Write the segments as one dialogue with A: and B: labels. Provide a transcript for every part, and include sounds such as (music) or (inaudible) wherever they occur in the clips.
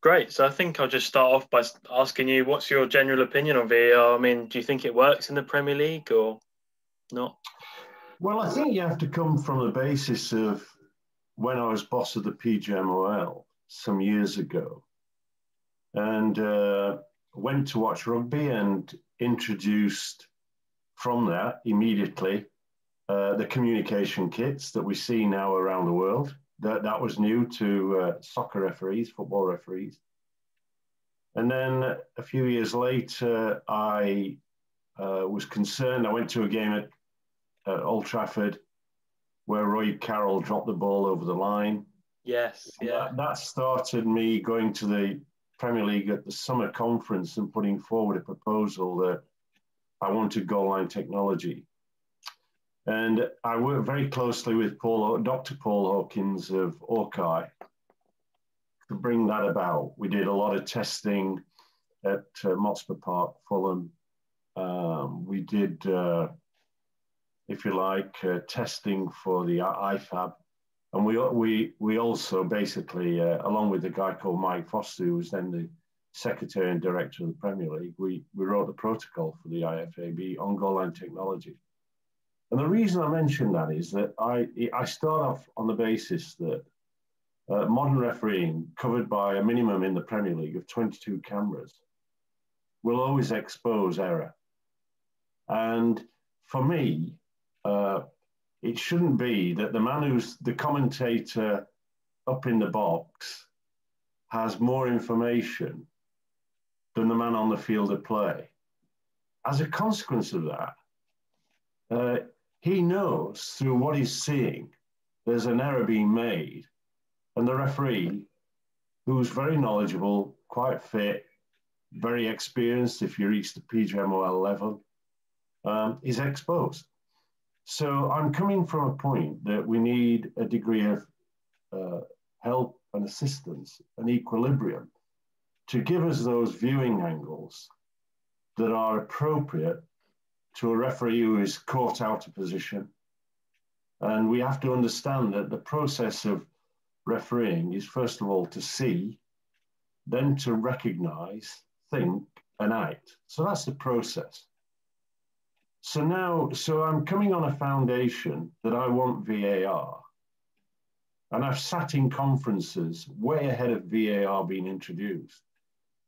A: Great. So I think I'll just start off by asking you, what's your general opinion on VAR? I mean, do you think it works in the Premier League or not?
B: Well, I think you have to come from the basis of when I was boss of the PGMOL some years ago, and uh, went to watch rugby and introduced from that immediately uh, the communication kits that we see now around the world. That, that was new to uh, soccer referees, football referees. And then a few years later, I uh, was concerned. I went to a game at, at Old Trafford where Roy Carroll dropped the ball over the line.
A: Yes, yeah.
B: That, that, started me going to the Premier League at the summer conference and putting forward a proposal that I wanted goal line technology. And I worked very closely with Paul, Dr. Paul Hawkins of Hawkeye to bring that about. We did a lot of testing at uh, Motspur Park, Fulham. Um, we did, uh, if you like, uh, testing for the IFAB. And we, we, we also basically, uh, along with a guy called Mike Foster, who was then the secretary and director of the Premier League, we, we wrote the protocol for the IFAB on goal line technology. And the reason I mention that is that I, I start off on the basis that uh, modern refereeing, covered by a minimum in the Premier League of 22 cameras, will always expose error. And for me, uh, it shouldn't be that the man who's the commentator up in the box has more information than the man on the field of play. As a consequence of that, uh, he knows through what he's seeing there's an error being made, and the referee, who's very knowledgeable, quite fit, very experienced if you reach the PGMOL level, um, is exposed. So I'm coming from a point that we need a degree of uh, help and assistance, an equilibrium, to give us those viewing angles that are appropriate to a referee who is caught out of position. And we have to understand that the process of refereeing is first of all to see, then to recognize, think, and act. So that's the process. So now, so I'm coming on a foundation that I want VAR. And I've sat in conferences way ahead of VAR being introduced,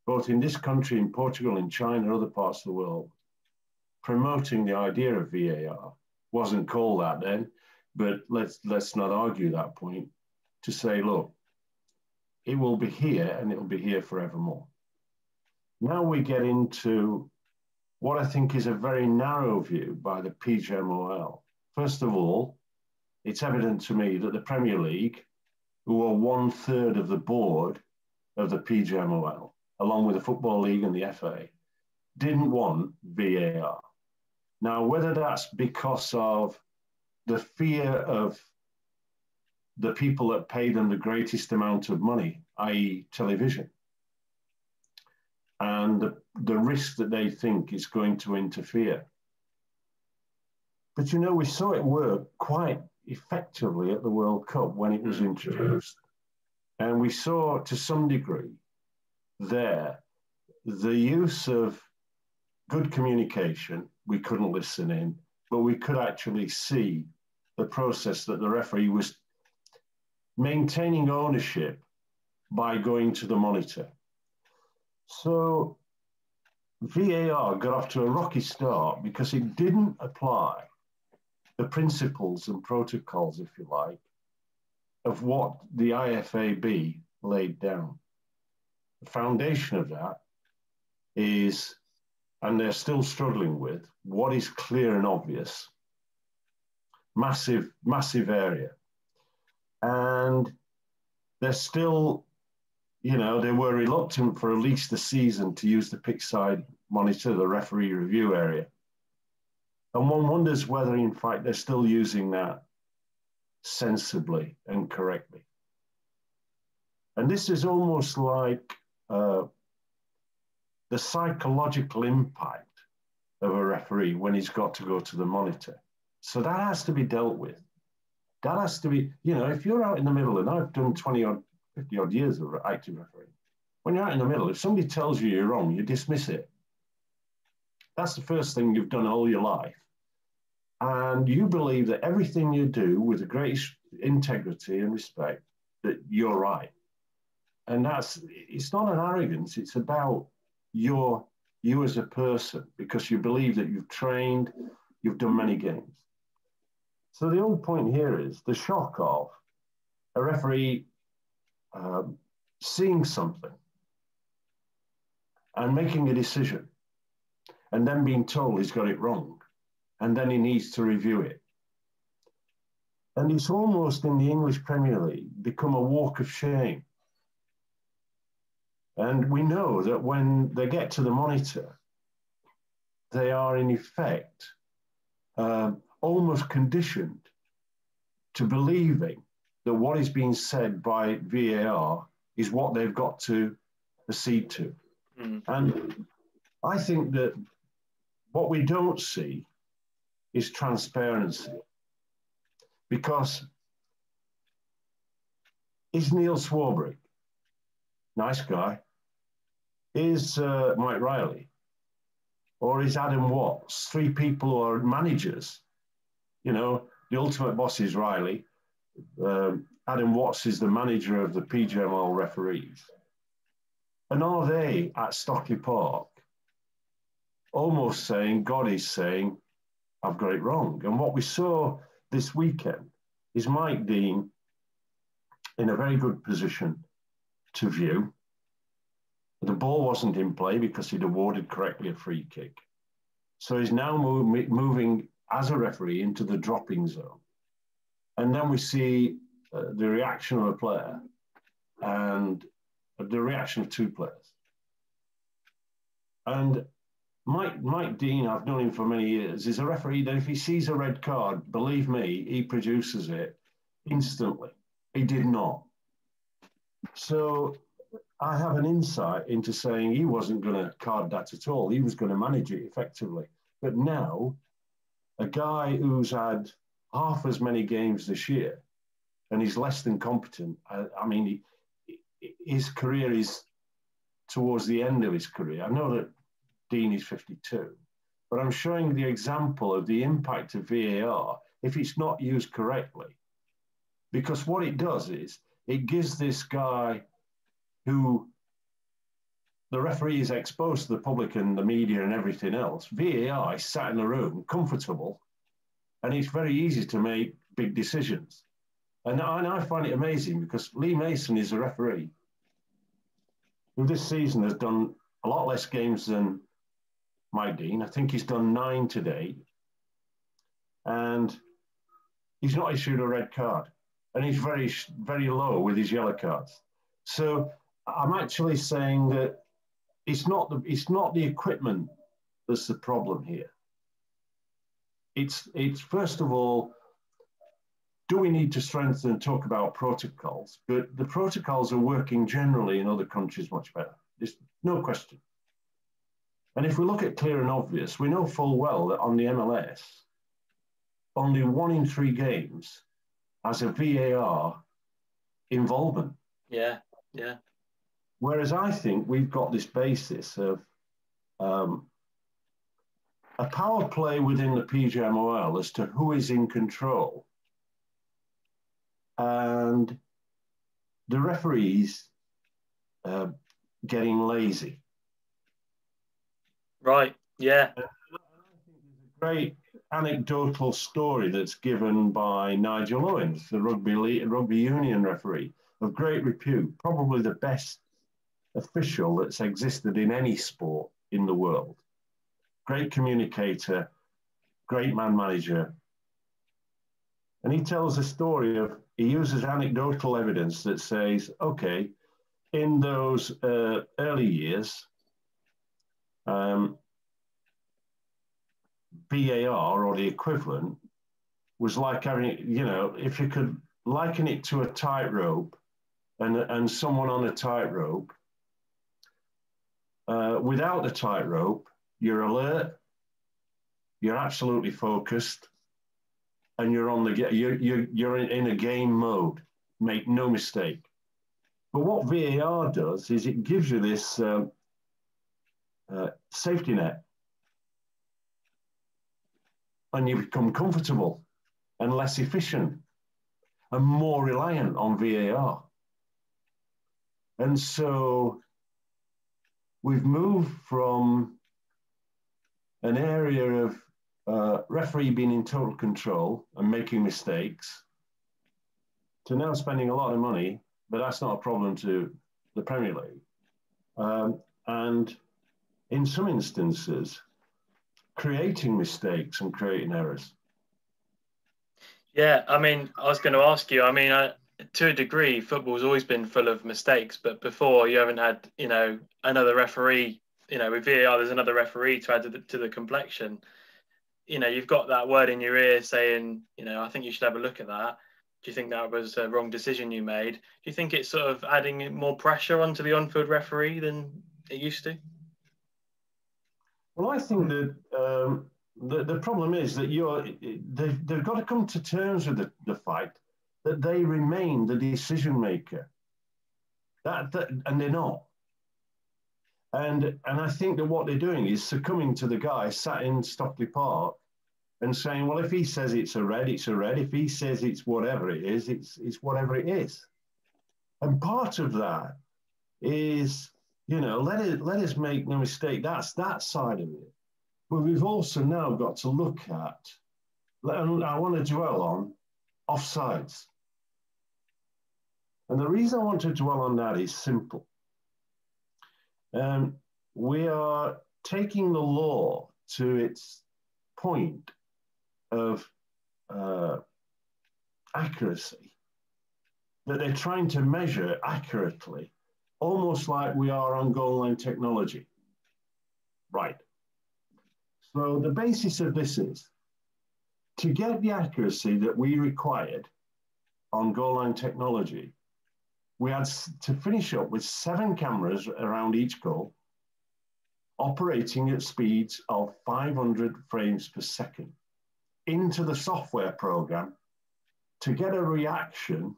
B: both in this country, in Portugal, in China, other parts of the world promoting the idea of VAR. Wasn't called that then, but let's let's not argue that point to say, look, it will be here and it will be here forevermore. Now we get into what I think is a very narrow view by the PGMOL. First of all, it's evident to me that the Premier League, who are one third of the board of the PGMOL, along with the Football League and the FA, didn't want VAR. Now, whether that's because of the fear of the people that pay them the greatest amount of money, i.e., television, and the, the risk that they think is going to interfere. But you know, we saw it work quite effectively at the World Cup when it was mm, introduced. And we saw to some degree there the use of good communication we couldn't listen in, but we could actually see the process that the referee was maintaining ownership by going to the monitor. So VAR got off to a rocky start because it didn't apply the principles and protocols, if you like, of what the IFAB laid down. The foundation of that is and they're still struggling with what is clear and obvious. Massive, massive area. And they're still, you know, they were reluctant for at least a season to use the pitch side monitor, the referee review area. And one wonders whether, in fact, they're still using that sensibly and correctly. And this is almost like uh, the psychological impact of a referee when he's got to go to the monitor. So that has to be dealt with. That has to be, you know, if you're out in the middle, and I've done 20 odd, 50 odd years of active refereeing, when you're out in the middle, if somebody tells you you're wrong, you dismiss it. That's the first thing you've done all your life. And you believe that everything you do with the greatest integrity and respect, that you're right. And that's, it's not an arrogance, it's about your, you as a person, because you believe that you've trained, you've done many games. So the whole point here is the shock of a referee um, seeing something and making a decision and then being told he's got it wrong and then he needs to review it. And it's almost in the English Premier League become a walk of shame. And we know that when they get to the monitor, they are in effect uh, almost conditioned to believing that what is being said by VAR is what they've got to accede to. Mm. And I think that what we don't see is transparency. Because is Neil Swarbrick, nice guy, is uh, Mike Riley, or is Adam Watts, three people who are managers? You know, the ultimate boss is Riley. Um, Adam Watts is the manager of the PGMOL referees. And are they at Stockley Park almost saying, God is saying, I've got it wrong? And what we saw this weekend is Mike Dean in a very good position to view. The ball wasn't in play because he'd awarded correctly a free kick. So he's now move, moving as a referee into the dropping zone. And then we see uh, the reaction of a player and the reaction of two players. And Mike, Mike Dean, I've known him for many years, is a referee that if he sees a red card, believe me, he produces it instantly. He did not. So I have an insight into saying he wasn't going to card that at all. He was going to manage it effectively. But now, a guy who's had half as many games this year and he's less than competent, I, I mean, he, his career is towards the end of his career. I know that Dean is 52. But I'm showing the example of the impact of VAR if it's not used correctly. Because what it does is it gives this guy who the referee is exposed to the public and the media and everything else. VAR sat in a room, comfortable, and it's very easy to make big decisions. And I, and I find it amazing because Lee Mason is a referee who this season has done a lot less games than Mike Dean. I think he's done nine today. And he's not issued a red card. And he's very, very low with his yellow cards. So I'm actually saying that it's not the, it's not the equipment that's the problem here. It's, it's first of all, do we need to strengthen and talk about protocols? But the protocols are working generally in other countries much better. There's no question. And if we look at clear and obvious, we know full well that on the MLS, only one in three games has a VAR involvement.
A: Yeah, yeah.
B: Whereas I think we've got this basis of um, a power play within the PGMOL as to who is in control. And the referees uh, getting lazy.
A: Right. Yeah.
B: Great anecdotal story that's given by Nigel Owens, the rugby rugby union referee of great repute, probably the best official that's existed in any sport in the world. Great communicator, great man manager. And he tells a story of, he uses anecdotal evidence that says, okay, in those uh, early years, um, VAR or the equivalent was like having, you know, if you could liken it to a tightrope and, and someone on a tightrope, uh, without the tightrope, you're alert, you're absolutely focused, and you're on the you're you're, you're in, in a game mode. Make no mistake. But what VAR does is it gives you this um, uh, safety net, and you become comfortable and less efficient and more reliant on VAR. And so we've moved from an area of uh, referee being in total control and making mistakes to now spending a lot of money, but that's not a problem to the Premier League. Um, and in some instances, creating mistakes and creating errors.
A: Yeah, I mean, I was going to ask you. I mean, I, to a degree, football's always been full of mistakes, but before you haven't had, you know, another referee. You know, with VAR, there's another referee to add to the, to the complexion. You know, you've got that word in your ear saying, you know, I think you should have a look at that. Do you think that was a wrong decision you made? Do you think it's sort of adding more pressure onto the on-field referee than it used to?
B: Well, I think that um, the, the problem is that you're they've, they've got to come to terms with the, the fact that they remain the decision maker. That, that and they're not. And and I think that what they're doing is succumbing to the guy sat in Stockley Park and saying, well, if he says it's a red, it's a red. If he says it's whatever it is, it's it's whatever it is. And part of that is, you know, let it let us make no mistake. That's that side of it. But we've also now got to look at, and I want to dwell on offsides. And the reason I want to dwell on that is simple. Um, we are taking the law to its point of uh, accuracy, that they're trying to measure accurately, almost like we are on goal line technology. Right. So the basis of this is to get the accuracy that we required on goal line technology, we had to finish up with seven cameras around each goal, operating at speeds of 500 frames per second into the software program to get a reaction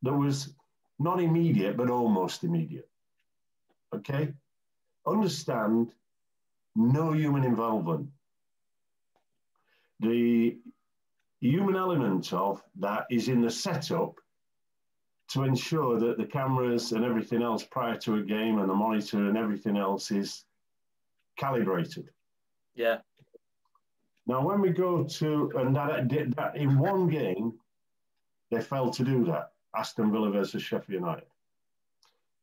B: that was not immediate, but almost immediate. Okay? Understand no human involvement. The human element of that is in the setup to ensure that the cameras and everything else prior to a game and the monitor and everything else is calibrated.
A: Yeah.
B: Now, when we go to, and that, that in one game, they failed to do that. Aston Villa versus Sheffield United.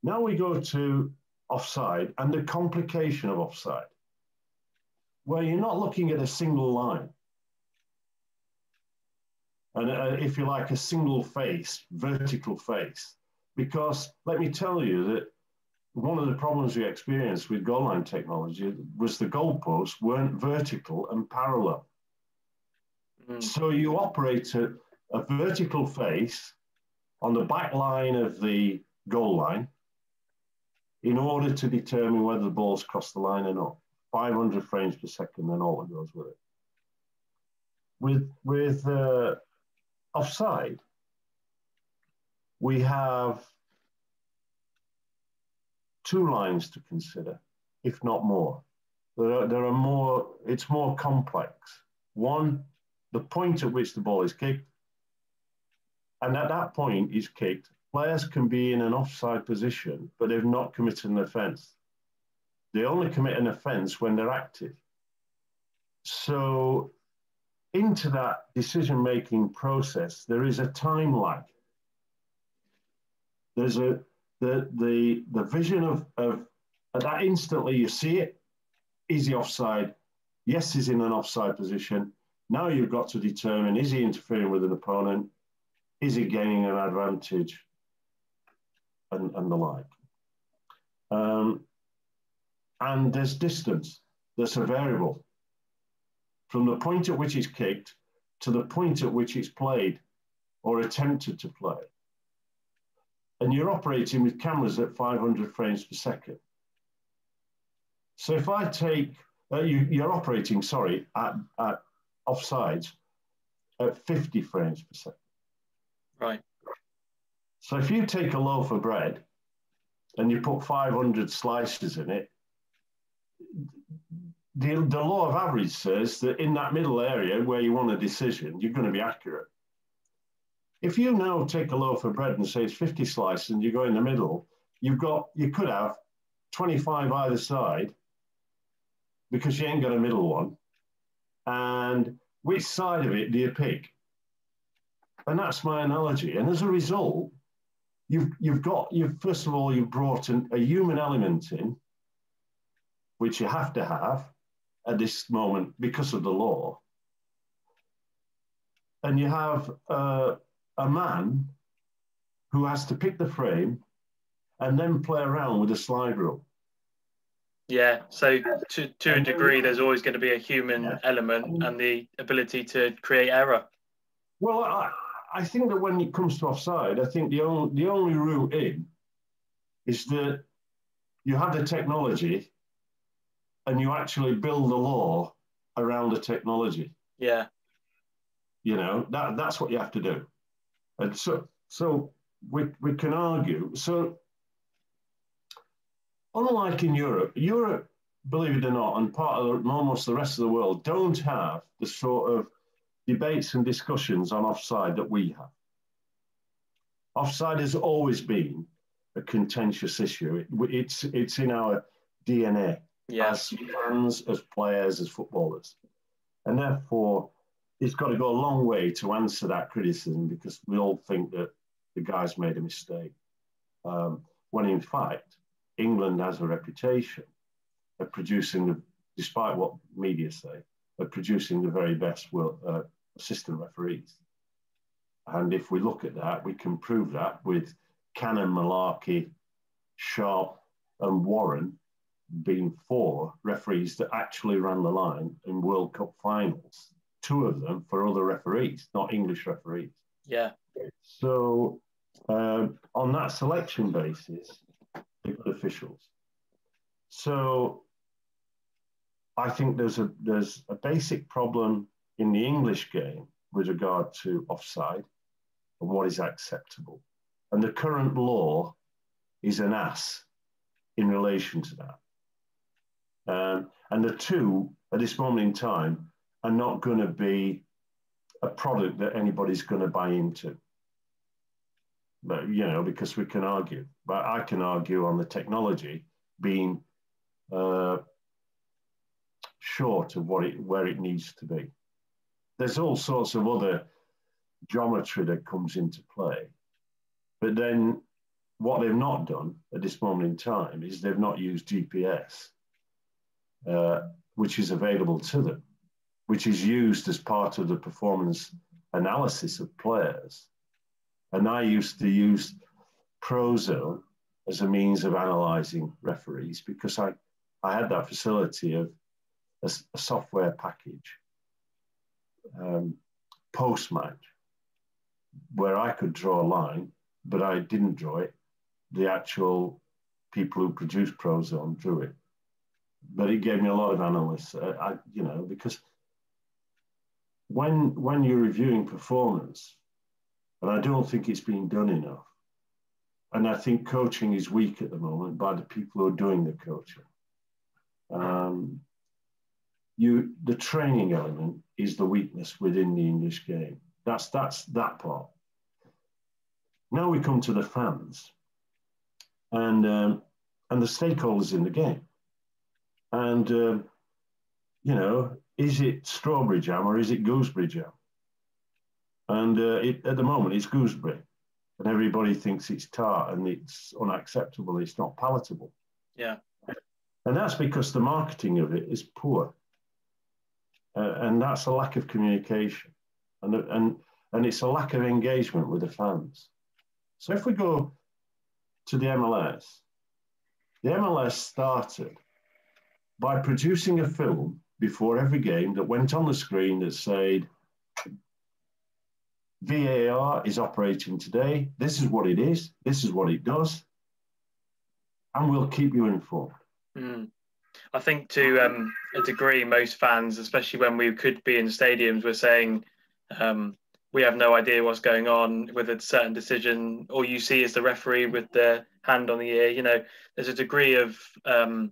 B: Now we go to offside and the complication of offside where you're not looking at a single line. And uh, if you like, a single face, vertical face. Because let me tell you that one of the problems we experienced with goal line technology was the goalposts weren't vertical and parallel. Mm. So you operate a, a vertical face on the back line of the goal line in order to determine whether the ball's crossed the line or not. 500 frames per second and all that goes with it. With, with uh, offside, we have two lines to consider, if not more. There are, there are more, it's more complex. One, the point at which the ball is kicked, and at that point is kicked, players can be in an offside position, but they've not committed an offence. They only commit an offence when they're active. So, into that decision making process, there is a time lag. There's a the the the vision of, of at that instantly you see it, is he offside? Yes, he's in an offside position. Now you've got to determine is he interfering with an opponent? Is he gaining an advantage? And, and the like. Um, and there's distance that's a variable from the point at which it's kicked to the point at which it's played or attempted to play. And you're operating with cameras at 500 frames per second. So if I take, uh, you, are operating, sorry, at, at offsides at 50 frames per second.
A: Right.
B: So if you take a loaf of bread and you put 500 slices in it, the, the law of average says that in that middle area where you want a decision, you're going to be accurate. If you now take a loaf of bread and say it's 50 slices and you go in the middle, you've got, you could have 25 either side because you ain't got a middle one. And which side of it do you pick? And that's my analogy. And as a result, you've, you've got, you've, first of all, you've brought an, a human element in, which you have to have at this moment because of the law. And you have uh, a man who has to pick the frame and then play around with a slide rule.
A: Yeah, so to, to a degree, there's always going to be a human yeah. element and the ability to create error.
B: Well, I, I think that when it comes to offside, I think the only, the only route in is that you have the technology and you actually build the law around the technology.
A: Yeah.
B: You know, that, that's what you have to do. And so, so we, we can argue. So, unlike in Europe, Europe, believe it or not, and part of the, almost the rest of the world don't have the sort of debates and discussions on offside that we have. Offside has always been a contentious issue. It, it's, it's in our DNA
A: yes.
B: as fans, as players, as footballers. And therefore, it's got to go a long way to answer that criticism because we all think that the guy's made a mistake. Um, when in fact, England has a reputation of producing, the, despite what media say, of producing the very best world, uh, assistant referees. And if we look at that, we can prove that with Cannon, Mullarkey, Sharp, and Warren being four referees that actually ran the line in World Cup finals two of them for other referees, not English referees.
A: Yeah.
B: So um, on that selection basis, good officials. So I think there's a there's a basic problem in the English game with regard to offside and what is acceptable. And the current law is an ass in relation to that. Um, and the two, at this moment in time, are not going to be a product that anybody's going to buy into. But, you know, because we can argue, but I can argue on the technology being uh, short of what it, where it needs to be. There's all sorts of other geometry that comes into play. But then what they've not done at this moment in time is they've not used GPS, uh, which is available to them which is used as part of the performance analysis of players. And I used to use Prozone as a means of analyzing referees because I, I had that facility of a, a software package, um, post match, where I could draw a line, but I didn't draw it. The actual people who produced Prozone drew it. But it gave me a lot of analysis, uh, I, you know, because when when you're reviewing performance, and I don't think it's being done enough, and I think coaching is weak at the moment by the people who are doing the coaching. Um, you the training element is the weakness within the English game. That's that's that part. Now we come to the fans, and um, and the stakeholders in the game, and um, you know is it strawberry jam or is it gooseberry jam? And uh, it, at the moment, it's gooseberry, and everybody thinks it's tart and it's unacceptable. It's not palatable.
A: Yeah,
B: and that's because the marketing of it is poor, uh, and that's a lack of communication, and and and it's a lack of engagement with the fans. So if we go to the MLS, the MLS started by producing a film before every game that went on the screen that said, VAR is operating today. This is what it is. This is what it does. And we'll keep you informed.
A: Mm. I think to um, a degree, most fans, especially when we could be in stadiums, were saying, um, we have no idea what's going on with a certain decision. All you see is the referee with the hand on the ear. You know, there's a degree of um,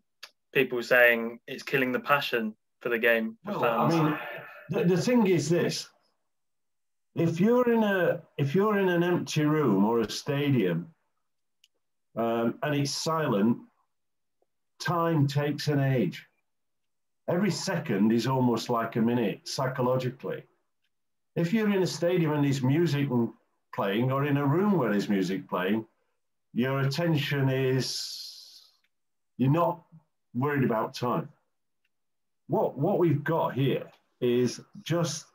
A: people saying it's killing the passion for the game.
B: For well, I mean, the, the thing is this: if you're in a if you're in an empty room or a stadium um, and it's silent, time takes an age. Every second is almost like a minute psychologically. If you're in a stadium and there's music playing, or in a room where there's music playing, your attention is you're not worried about time. What what we've got here is just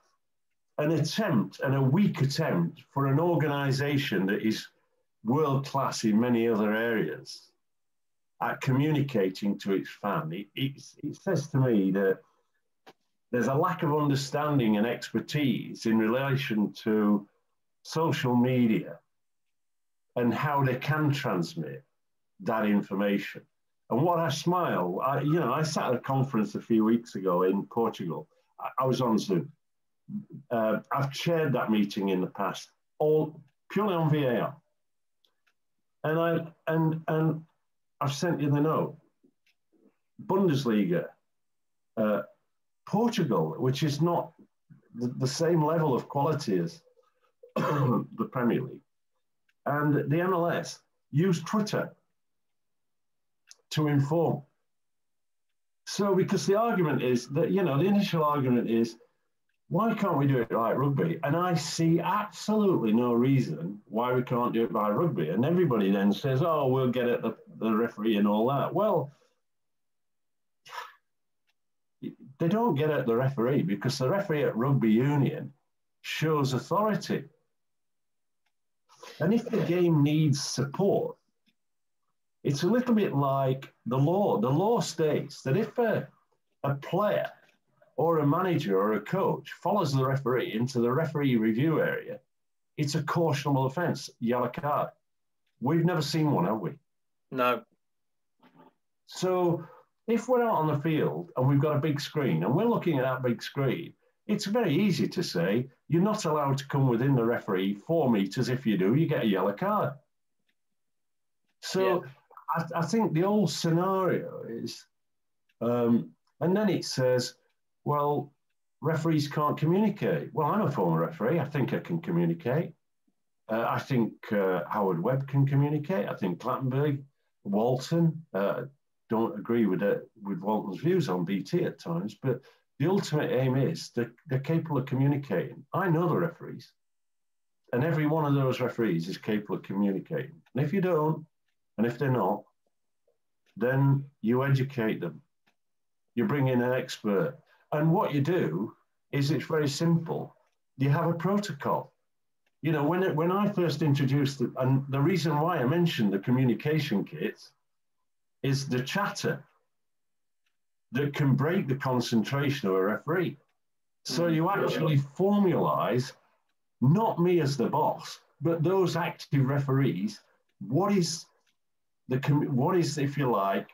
B: an attempt and a weak attempt for an organization that is world class in many other areas at communicating to its fan. It, it, it says to me that there's a lack of understanding and expertise in relation to social media and how they can transmit that information. And what I smile, I, you know, I sat at a conference a few weeks ago in Portugal. I, I was on Zoom. Uh, I've chaired that meeting in the past, all purely on VAR. And I and and I've sent you the note. Bundesliga, uh, Portugal, which is not the, the, same level of quality as (coughs) the Premier League, and the MLS use Twitter to inform. So, because the argument is that, you know, the initial argument is why can't we do it like rugby? And I see absolutely no reason why we can't do it by rugby. And everybody then says, oh, we'll get it, the, the referee and all that. Well, they don't get at the referee because the referee at rugby union shows authority. And if the game needs support, it's a little bit like the law. The law states that if a, a player or a manager or a coach follows the referee into the referee review area, it's a cautionable offence, yellow card. We've never seen one, have we?
A: No.
B: So if we're out on the field and we've got a big screen and we're looking at that big screen, it's very easy to say you're not allowed to come within the referee four meters. If you do, you get a yellow card. So yeah. I, I, think the old scenario is, um, and then it says, well, referees can't communicate. Well, I'm a former referee. I think I can communicate. Uh, I think uh, Howard Webb can communicate. I think Clattenburg, Walton uh, don't agree with it, with Walton's views on BT at times, but the ultimate aim is they're, they're capable of communicating. I know the referees, and every one of those referees is capable of communicating. And if you don't, and if they're not, then you educate them. You bring in an expert and what you do is it's very simple. You have a protocol. You know, when, it, when I first introduced it, and the reason why I mentioned the communication kit is the chatter that can break the concentration of a referee. So mm. you actually formalize not me as the boss, but those active referees. What is the what is, if you like,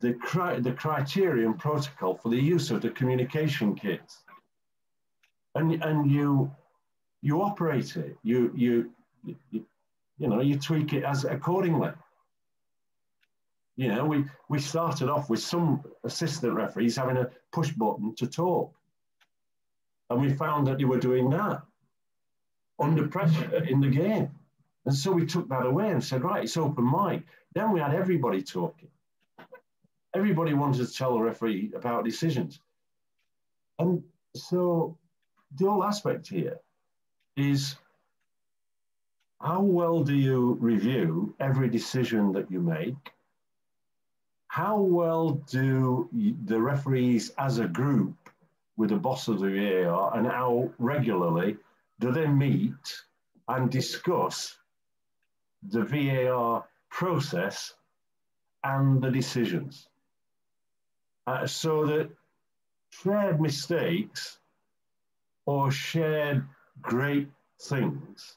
B: the, cri- the criterion protocol for the use of the communication kit. And, and you, you operate it, you, you, you, you know, you tweak it as accordingly. You know, we, we started off with some assistant referees having a push button to talk. And we found that you were doing that under pressure in the game. And so we took that away and said, right, it's open mic. Then we had everybody talking everybody wanted to tell the referee about decisions. And so the whole aspect here is how well do you review every decision that you make? How well do the referees as a group with the boss of the VAR and how regularly do they meet and discuss the VAR process and the decisions? uh, so that shared mistakes or shared great things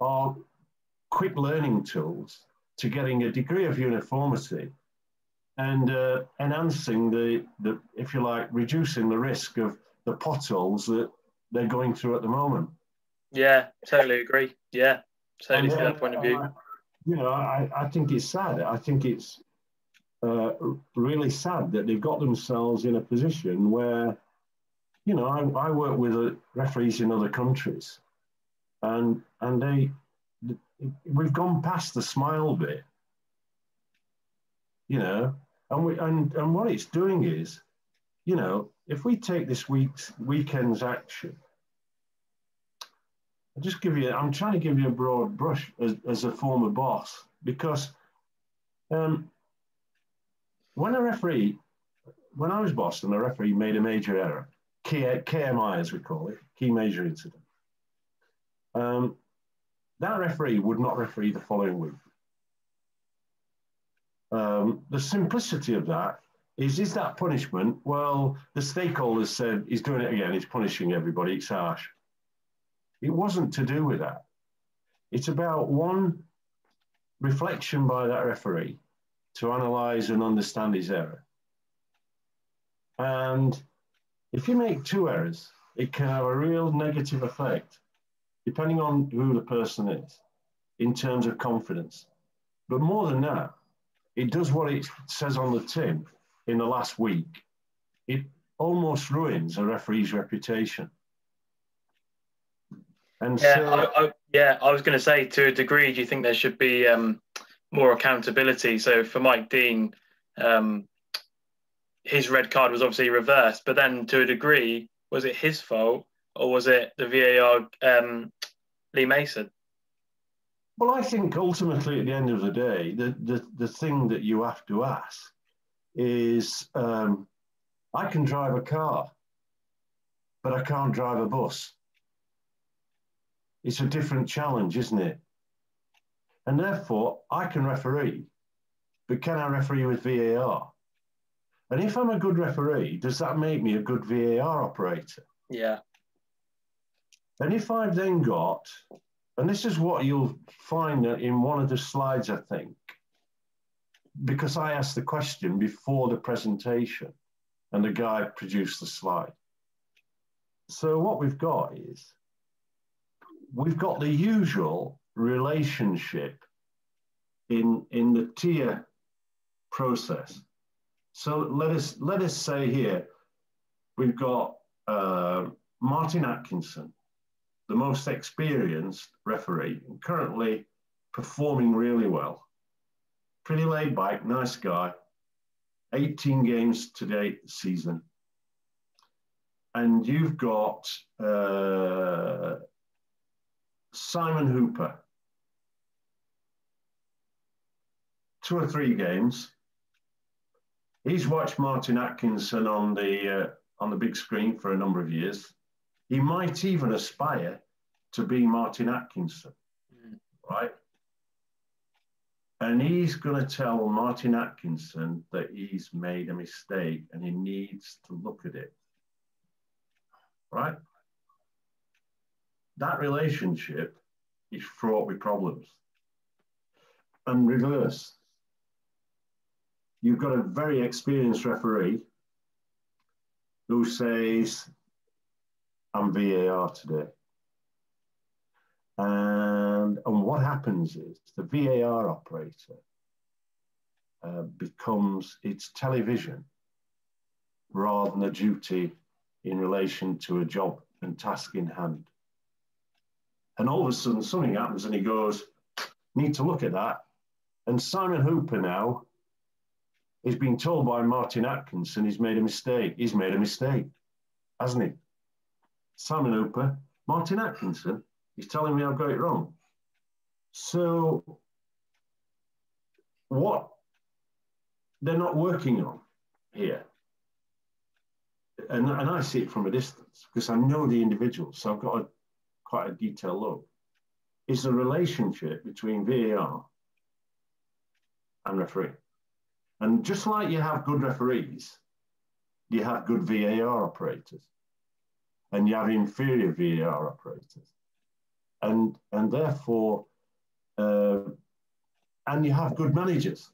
B: are quick learning tools to getting a degree of uniformity and uh, enhancing the, the, if you like, reducing the risk of the potholes that they're going through at the moment.
A: Yeah, totally agree. Yeah, totally see that point of view.
B: You know, I, I think it's sad. I think it's uh, really sad that they've got themselves in a position where, you know, I, I work with referees in other countries, and and they, we've gone past the smile bit, you know, and we and and what it's doing is, you know, if we take this week's weekend's action I'll just give you, I'm trying to give you a broad brush as, as a former boss because um, when a referee, when I was boss and a referee made a major error, KMI as we call it, key major incident, um, that referee would not referee the following week. Um, the simplicity of that is, is that punishment? Well, the stakeholders said he's doing it again, he's punishing everybody, it's harsh. It wasn't to do with that. It's about one reflection by that referee to analyze and understand his error. And if you make two errors, it can have a real negative effect, depending on who the person is, in terms of confidence. But more than that, it does what it says on the tin in the last week. It almost ruins a referee's reputation.
A: And yeah, so, I, I, yeah, I was going to say to a degree, do you think there should be um, more accountability? So for Mike Dean, um, his red card was obviously reversed, but then to a degree, was it his fault or was it the VAR um, Lee Mason?
B: Well, I think ultimately, at the end of the day, the, the, the thing that you have to ask is um, I can drive a car, but I can't drive a bus. It's a different challenge, isn't it? And therefore, I can referee, but can I referee with VAR? And if I'm a good referee, does that make me a good VAR operator?
A: Yeah.
B: And if I've then got, and this is what you'll find in one of the slides, I think, because I asked the question before the presentation and the guy produced the slide. So what we've got is we've got the usual relationship in, in the tier process. So let us, let us say here, we've got uh, Martin Atkinson, the most experienced referee, and currently performing really well. Pretty laid back, nice guy. 18 games to date season. And you've got uh, Simon Hooper. Two or three games. He's watched Martin Atkinson on the uh, on the big screen for a number of years. He might even aspire to be Martin Atkinson, mm. right? And he's going to tell Martin Atkinson that he's made a mistake and he needs to look at it, right? That relationship is fraught with problems. And reverse, you've got a very experienced referee who says, I'm VAR today. And, and what happens is the VAR operator uh, becomes its television rather than a duty in relation to a job and task in hand. And all of a sudden, something happens, and he goes, "Need to look at that." And Simon Hooper now is being told by Martin Atkinson he's made a mistake. He's made a mistake, hasn't he? Simon Hooper, Martin Atkinson, he's telling me I've got it wrong. So, what they're not working on here, and, and I see it from a distance because I know the individuals, so I've got a quite a detailed look, is the relationship between VAR and referee. And just like you have good referees, you have good VAR operators and you have inferior VAR operators. And, and therefore, uh, and you have good managers.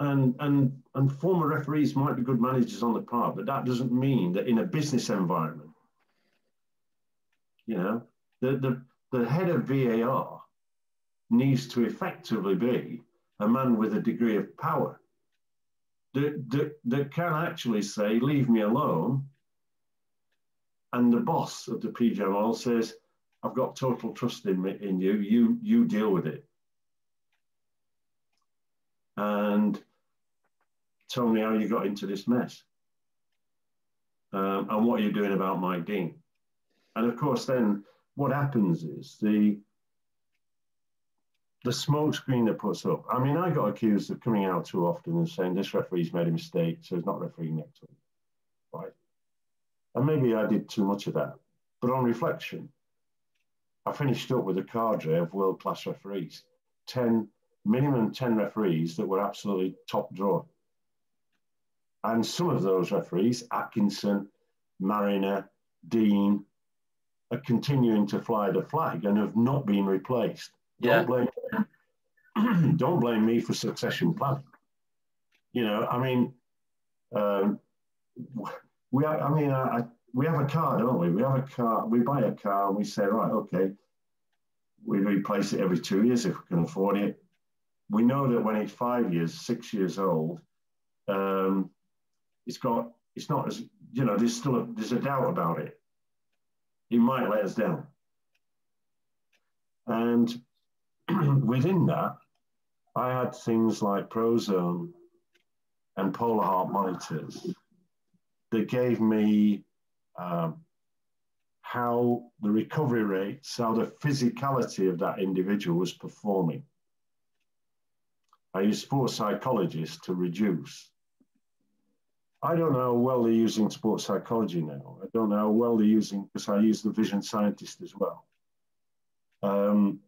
B: And, and, and former referees might be good managers on the part, but that doesn't mean that in a business environment, you know, The, the, the head of VAR needs to effectively be a man with a degree of power that, that, that can actually say, leave me alone. And the boss of the PGMOL says, I've got total trust in, me, in you. you. You deal with it. And tell me how you got into this mess. Um, and what are you doing about Mike Dean? And of course, then what happens is the the smoke screen that puts up. I mean, I got accused of coming out too often and saying this referee's made a mistake, so he's not refereeing next week, right? And maybe I did too much of that. But on reflection, I finished up with a cadre of world class referees, 10, minimum 10 referees that were absolutely top drawer. And some of those referees, Atkinson, Marriner, Dean, are continuing to fly the flag and have not been replaced.
A: Yeah.
B: Don't blame, (clears throat) don't blame me for succession planning. You know, I mean, um, we are, I mean, I, we have a car, don't we? We have a car, we buy a car and we say, right, okay, we replace it every two years if we can afford it. We know that when it's five years, six years old, um, it's got, it's not as, you know, there's still a, there's a doubt about it. It might let us down. And (clears throat) within that, I had things like Prozone and Polar Heart monitors that gave me um, how the recovery rates, how the physicality of that individual was performing. I use sports psychologists to reduce. I don't know how well they're using sports psychology now. I don't know how well they're using, because I use the vision scientist as well. Um,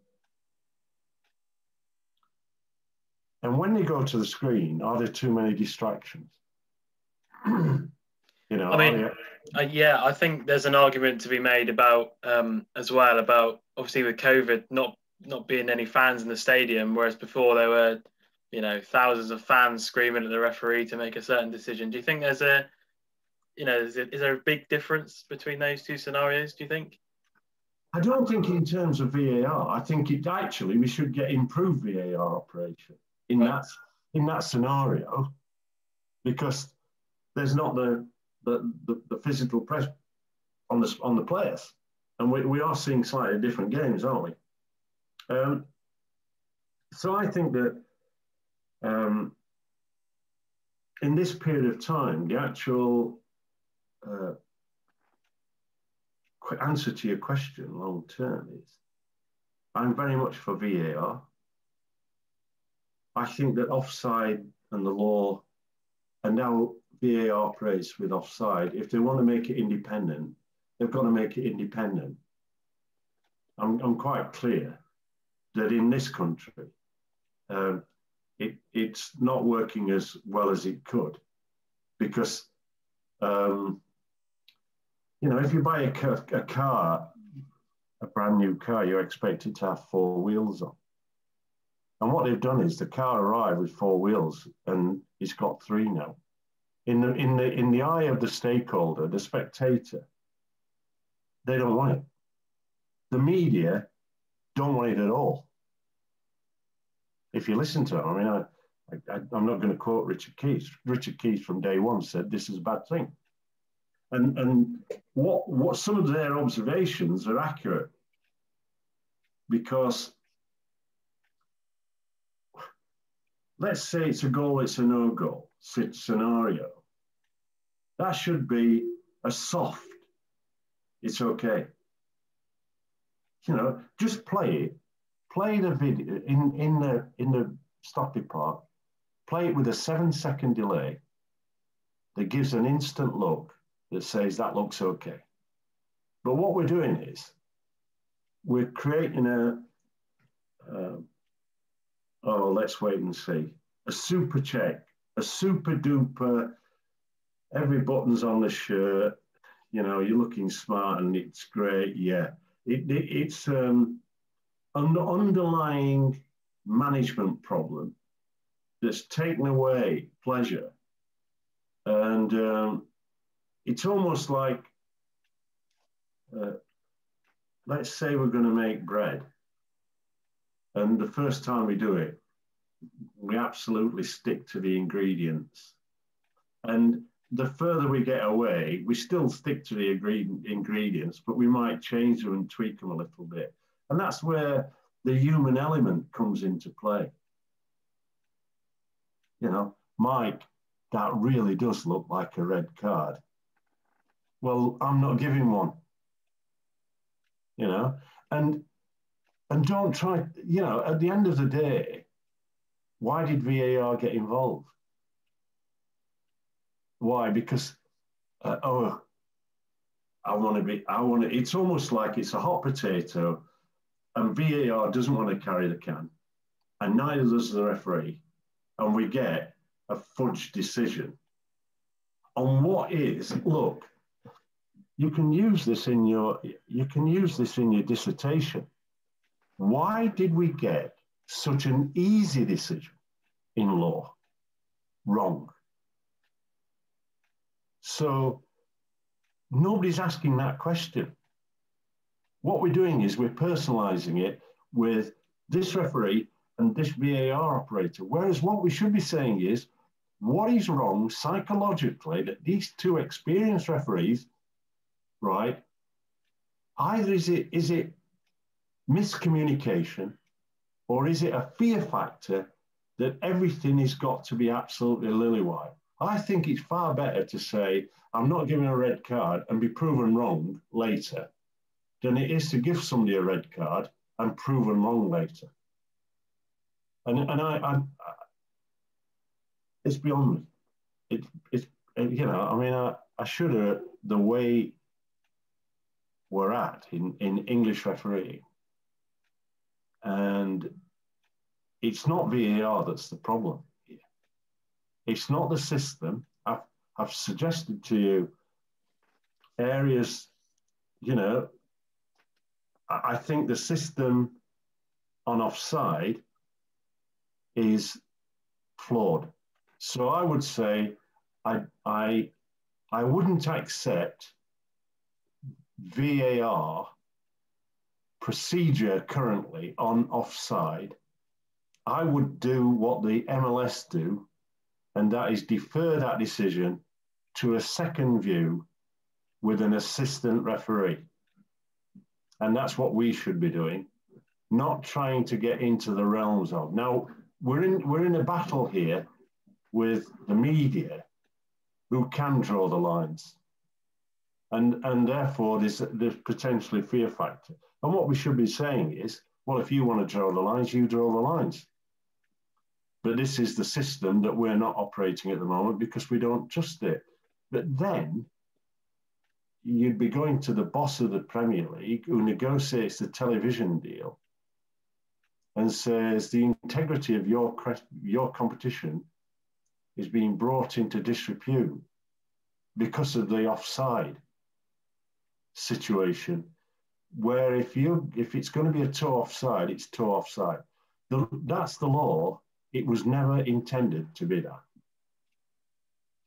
B: and when they go to the screen, are there too many distractions? (clears throat)
A: You know, I mean, uh, yeah, I think there's an argument to be made about um, as well about obviously with COVID not not being any fans in the stadium, whereas before there were, you know, thousands of fans screaming at the referee to make a certain decision. Do you think there's a, you know, is, it, is there a big difference between those two scenarios? Do you think?
B: I don't think in terms of VAR. I think it actually we should get improved VAR operation in that in that scenario, because there's not the the, the, the physical pressure on the, on the players. And we, we are seeing slightly different games, aren't we? Um, so I think that um, in this period of time, the actual uh, answer to your question long term is I'm very much for VAR. I think that offside and the law are now VAR operates with offside, if they want to make it independent, they've got to make it independent. I'm, I'm quite clear that in this country, um, it, it's not working as well as it could because, um, you know, if you buy a, a car, a brand new car, you expect it to have four wheels on. And what they've done is the car arrived with four wheels and it's got three now in the in the in the eye of the stakeholder, the spectator, they don't want it. The media don't want it at all. If you listen to them, I mean, I, I, I'm not going to quote Richard Keys. Richard Keys from day one said this is a bad thing, and and what what some of their observations are accurate because let's say it's a goal, it's a no goal scenario. That should be a soft, it's okay. You know, just play it. Play the video in, in the in the stopping part. Play it with a seven second delay that gives an instant look that says that looks okay. But what we're doing is we're creating a, uh, oh, let's wait and see, a super check, a super duper every button's on the shirt. You know, you're looking smart and it's great. Yeah, it, it, it's um, an underlying management problem that's taken away pleasure, and um, it's almost like uh, let's say we're going to make bread. And the first time we do it, we absolutely stick to the ingredients. And the further we get away, we still stick to the ingredients, but we might change them and tweak them a little bit. And that's where the human element comes into play. You know, Mike, that really does look like a red card. Well, I'm not giving one. You know, and and don't try, you know, at the end of the day, why did VAR get involved? Why? Because, uh, oh, I want to be, I want to, it's almost like it's a hot potato and VAR doesn't want to carry the can, and neither does the referee, and we get a fudge decision on what is, look, you can use this in your, you can use this in your dissertation. Why did we get such an easy decision in law? Wrong. So nobody's asking that question. What we're doing is we're personalizing it with this referee and this VAR operator. Whereas what we should be saying is, what is wrong psychologically that these two experienced referees, right? Either is it is it miscommunication, or is it a fear factor that everything has got to be absolutely lily white? I think it's far better to say, I'm not giving a red card and be proven wrong later than it is to give somebody a red card and proven wrong later. And, and I, I, I it's beyond me. It, it's, you know, I mean, I, I should have, the way we're at in, in English refereeing, and it's not VAR that's the problem. here. It's not the system. I've, I've suggested to you areas, you know, I think the system on offside is flawed. So I would say I, I, I wouldn't accept VAR procedure currently on offside. I would do what the MLS do and that is defer that decision to a second view with an assistant referee. And that's what we should be doing, not trying to get into the realms of. Now, we're in, we're in a battle here with the media who can draw the lines. And, and therefore, there's, there's potentially fear factor. And what we should be saying is, well, if you want to draw the lines, you draw the lines. But this is the system that we're not operating at the moment because we don't trust it. But then you'd be going to the boss of the Premier League who negotiates the television deal and says the integrity of your, your competition is being brought into disrepute because of the offside situation where if you if it's going to be a toe offside it's toe offside the, that's the law it was never intended to be that.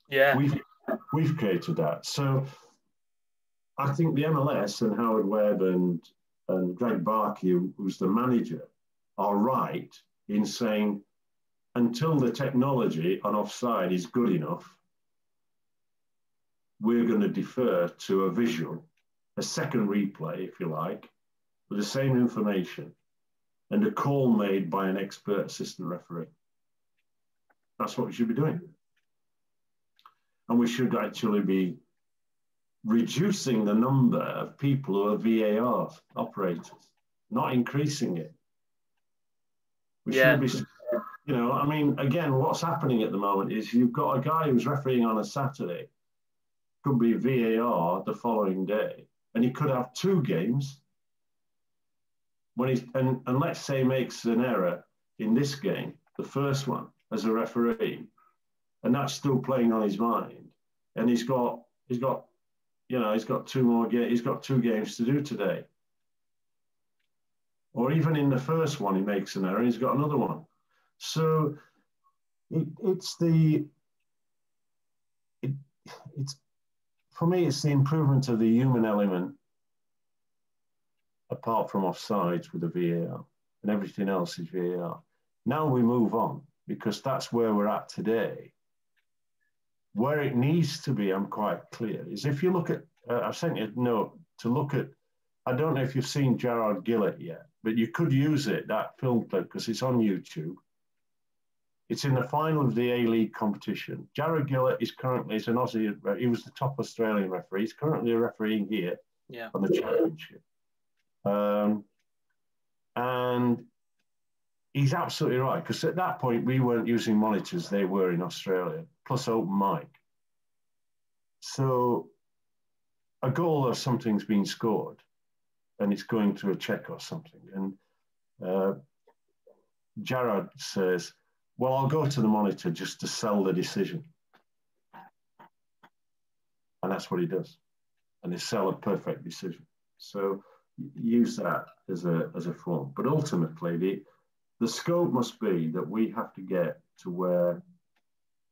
A: Yeah.
B: We've, we've created that. So I think the MLS and Howard Webb and, and Greg Barkey, who's the manager, are right in saying until the technology on offside is good enough, we're going to defer to a visual, a second replay, if you like, with the same information and a call made by an expert assistant referee. That's what we should be doing. And we should actually be reducing the number of people who are VAR operators, not increasing it. We yeah. should be, you know, I mean, again, what's happening at the moment is you've got a guy who's refereeing on a Saturday, could be VAR the following day, and he could have two games when he's and, and let's say makes an error in this game, the first one, as a referee, and that's still playing on his mind. And he's got he's got you know he's got two more ga- he's got two games to do today. Or even in the first one, he makes an error. He's got another one. So it, it's the it, it's for me it's the improvement of the human element apart from offsides with the VAR, and everything else is VAR. Now we move on because that's where we're at today. Where it needs to be, I'm quite clear, is if you look at, uh, I've sent you a note to look at, I don't know if you've seen Jarred Gillett yet, but you could use it, that film clip, because it's on YouTube. It's in the final of the A League competition. Jarred Gillett is currently, he's an Aussie, he was the top Australian referee. He's currently a refereeing here
A: yeah.
B: on the championship. Um, and he's absolutely right, because at that point we weren't using monitors, they were in Australia, plus open mic. So a goal or something's been scored and it's going to a check or something. And uh, Jarred says, Well, I'll go to the monitor just to sell the decision. And that's what he does. And they sell a perfect decision. So use that as a, as a form. But ultimately, the, the scope must be that we have to get to where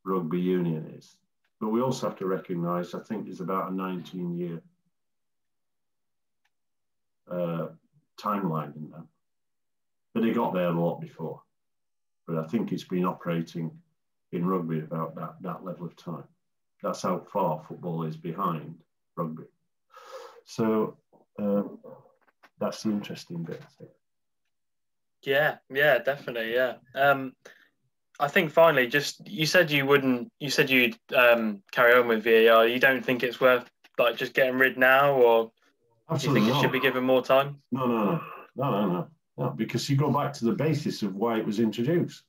B: rugby union is. But we also have to recognise, I think there's about a 19 year uh, timeline in that. But they got there a lot before. But I think it's been operating in rugby about that, that level of time. That's how far football is behind rugby. So um, that's the interesting bit.
A: Yeah, yeah, definitely, yeah. Um, I think finally, just you said you wouldn't. You said you'd um, carry on with VAR. You don't think it's worth like just getting rid now, or Absolutely do you think it should be given more time?
B: No, no, no, no, no, no, no. Because you go back to the basis of why it was introduced.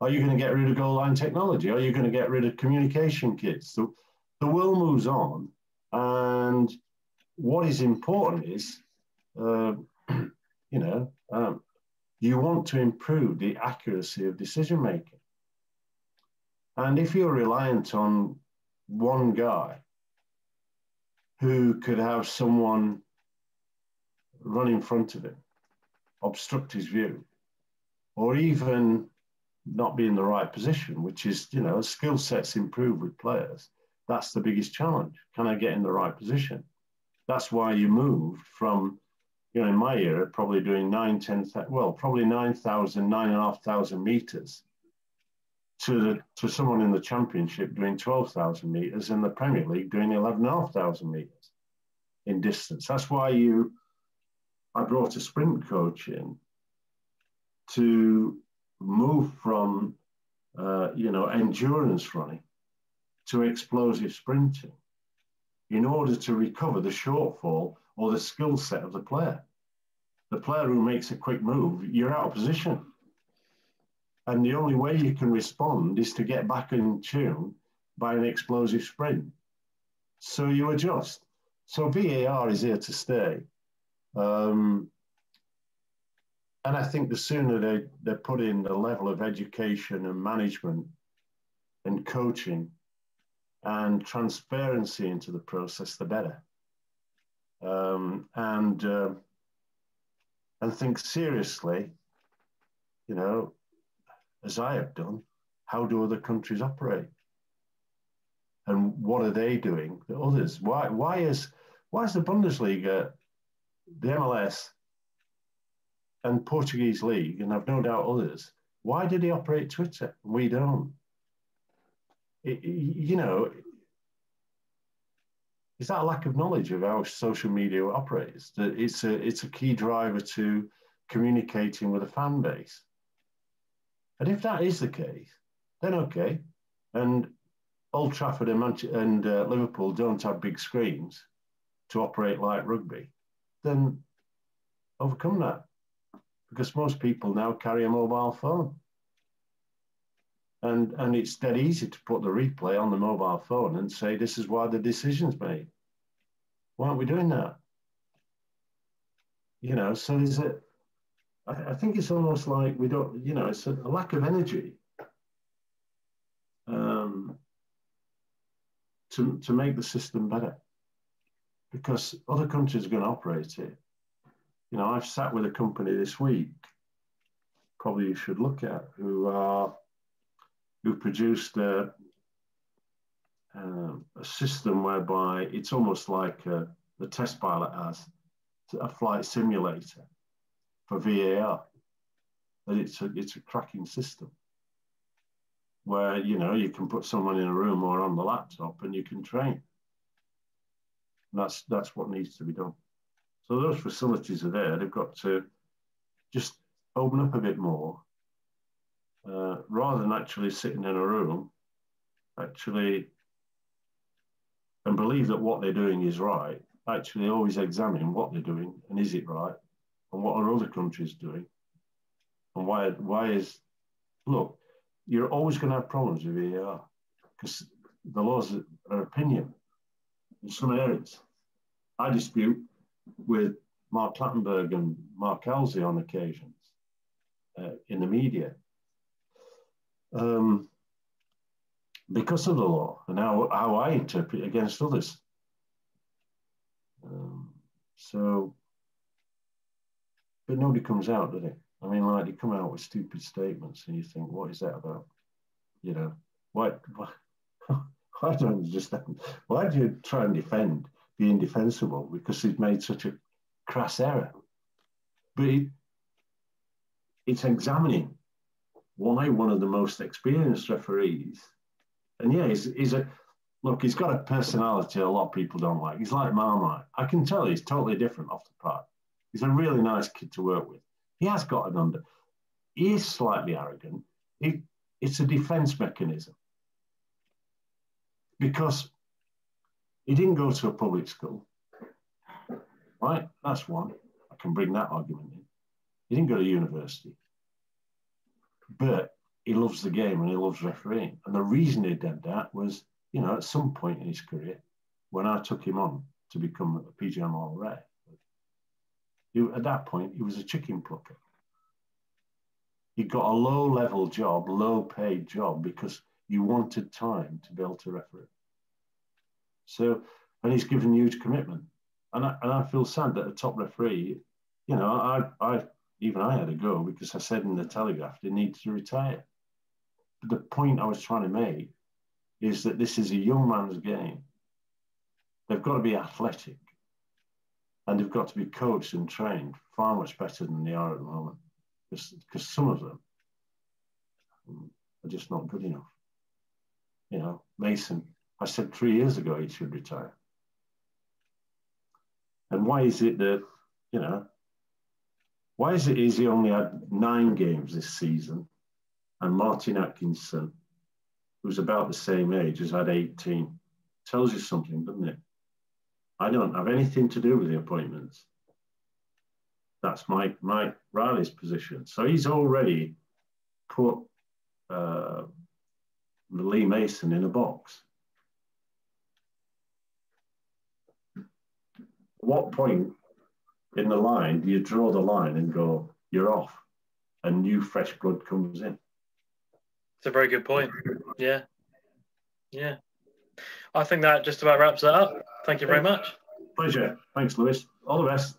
B: Are you going to get rid of goal line technology? Are you going to get rid of communication kits? So the world moves on, and what is important is, uh, (clears throat) you know, um, you want to improve the accuracy of decision making. And if you're reliant on one guy who could have someone run in front of him, obstruct his view, or even not be in the right position, which is, you know, skill sets improve with players. That's the biggest challenge. Can I get in the right position? That's why you moved from, you know, in my era, probably doing nine, 10, well, probably 9,000, 9,500 meters to the, to someone in the championship doing 12,000 meters and the Premier League doing 11,500 meters in distance. That's why you, I brought a sprint coach in to move from, uh, you know, endurance running to explosive sprinting in order to recover the shortfall or the skill set of the player. The player who makes a quick move, you're out of position. And the only way you can respond is to get back in tune by an explosive sprint. So you adjust. So VAR is here to stay. Um, and I think the sooner they, they put in the level of education and management and coaching and transparency into the process, the better. Um, and uh, and think seriously, you know, as I have done, how do other countries operate? And what are they doing that others? Why, why, is, why is the Bundesliga, the MLS, and Portuguese league, and I've no doubt others, why do they operate Twitter? We don't. It, you know, is that a lack of knowledge of how social media operates? That it's a it's a key driver to communicating with a fan base. And if that is the case, then okay. And Old Trafford and, Manchester and uh, Liverpool don't have big screens to operate like rugby, then overcome that. Because most people now carry a mobile phone. And, and it's dead easy to put the replay on the mobile phone and say, this is why the decision's made. Why aren't we doing that? You know, so is a, I, I think it's almost like we don't, you know, it's a, a lack of energy um, to, to make the system better because other countries are going to operate it. You know, I've sat with a company this week, probably you should look at, who are who produced a, uh, a system whereby it's almost like a, the test pilot has a flight simulator for VAR. That it's a it's a cracking system where you know you can put someone in a room or on the laptop and you can train. And that's that's what needs to be done. So those facilities are there. They've got to just open up a bit more, uh, rather than actually sitting in a room, actually, and believe that what they're doing is right. Actually, always examine what they're doing and is it right, and what are other countries doing, and why why is look, you're always going to have problems with VAR because the laws are opinion in some areas. I dispute with Mark Clattenburg and Mark Halsey on occasions uh, in the media um, because of the law and how, how I interpret against others. Um, so, but nobody comes out, does it? I mean, like they come out with stupid statements, and you think, what is that about? You know, why? why (laughs) I don't understand. Why do you try and defend the indefensible because he's made such a crass error? But it, it's examining why one of the most experienced referees, and yeah, he's, he's a look, he's got a personality a lot of people don't like. He's like Marmite. I can tell he's totally different off the park. He's a really nice kid to work with. He has got an under. He is slightly arrogant. It's a defense mechanism because he didn't go to a public school. Right? That's one. I can bring that argument in. He didn't go to university. But he loves the game and he loves refereeing. And the reason he did that was, you know, at some point in his career, when I took him on to become a PGMOL ref, he, at that point, he was a chicken plucker. He got a low level job, low paid job because you wanted time to be able to referee. So, and he's given huge commitment. And I, and I feel sad that a top referee, you know, I, I even I had a go because I said in the Telegraph they need to retire. But the point I was trying to make is that this is a young man's game. They've got to be athletic and they've got to be coached and trained far much better than they are at the moment because some of them are just not good enough. You know, Mason, I said three years ago he should retire. And why is it that, you know, why is it he only had nine games this season and Martin Atkinson, who's about the same age, has had 18? Tells you something, doesn't it? I don't have anything to do with the appointments. That's Mike, Mike Riley's position. So he's already put uh, Lee Mason in a box. what point in the line do you draw the line and go, you're off, and new fresh blood comes in?
A: It's a very good point. Yeah. Yeah. I think that just about wraps it up. Thank you very much.
B: Pleasure. Thanks, Lewis. All the best.